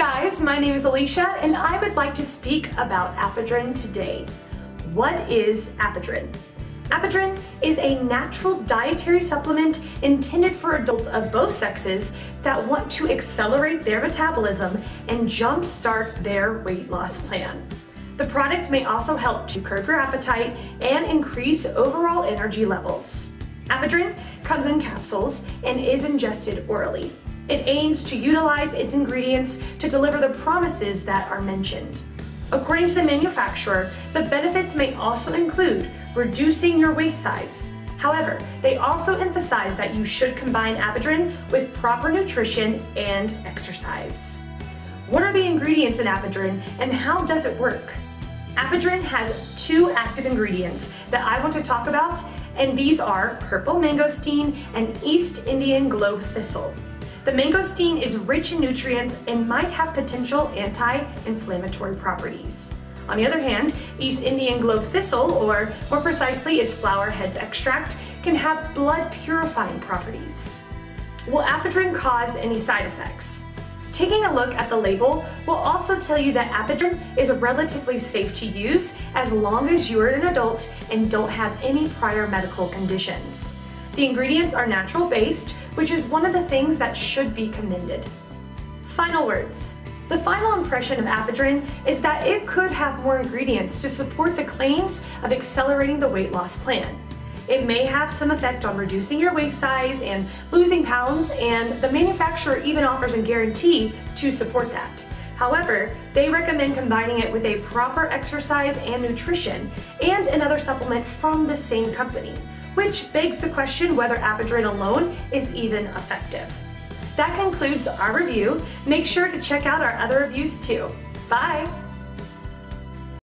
guys, my name is Aleesha and I would like to speak about Apidren today. What is Apidren? Apidren is a natural dietary supplement intended for adults of both sexes that want to accelerate their metabolism and jumpstart their weight loss plan. The product may also help to curb your appetite and increase overall energy levels. Apidren comes in capsules and is ingested orally. It aims to utilize its ingredients to deliver the promises that are mentioned. According to the manufacturer, the benefits may also include reducing your waist size. However, they also emphasize that you should combine Apidren with proper nutrition and exercise. What are the ingredients in Apidren and how does it work? Apidren has two active ingredients that I want to talk about, and these are purple mangosteen and East Indian globe thistle. The mangosteen is rich in nutrients and might have potential anti-inflammatory properties. On the other hand, East Indian globe thistle, or more precisely its flower heads extract, can have blood purifying properties. Will Apidren cause any side effects? Taking a look at the label will also tell you that Apidren is relatively safe to use as long as you are an adult and don't have any prior medical conditions. The ingredients are natural based, which is one of the things that should be commended. Final words. The final impression of Apidren is that it could have more ingredients to support the claims of accelerating the weight loss plan. It may have some effect on reducing your waist size and losing pounds, and the manufacturer even offers a guarantee to support that. However, they recommend combining it with a proper exercise and nutrition and another supplement from the same company which begs the question whether Apidren alone is even effective. That concludes our review. Make sure to check out our other reviews too. Bye!